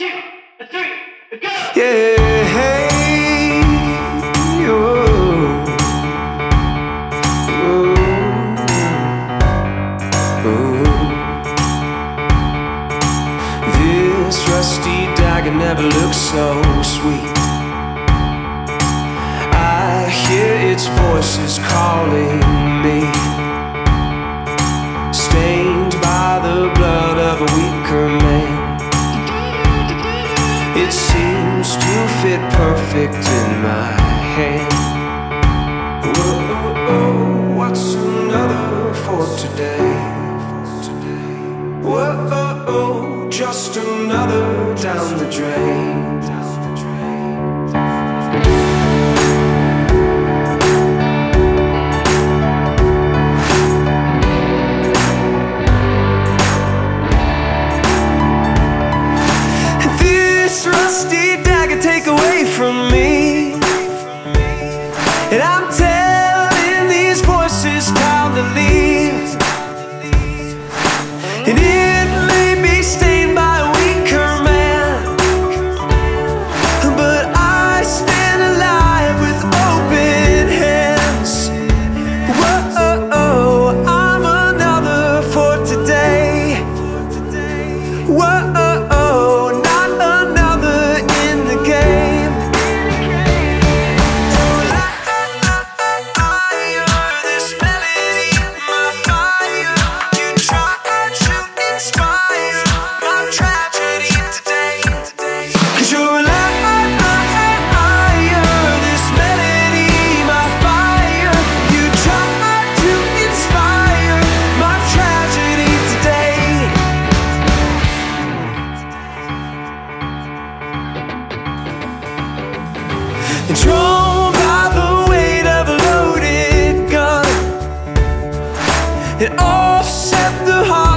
Yeah, hey, oh, oh, oh. This rusty dagger never looks so sweet. I hear its voices calling me, stained by the blood of a weaker man. It seems to fit perfect in my hand. Whoa, what's another for today? Whoa, just another down the drain. And I'm telling these voices time to leave And Drawn by the weight of a loaded gun. It offset the heart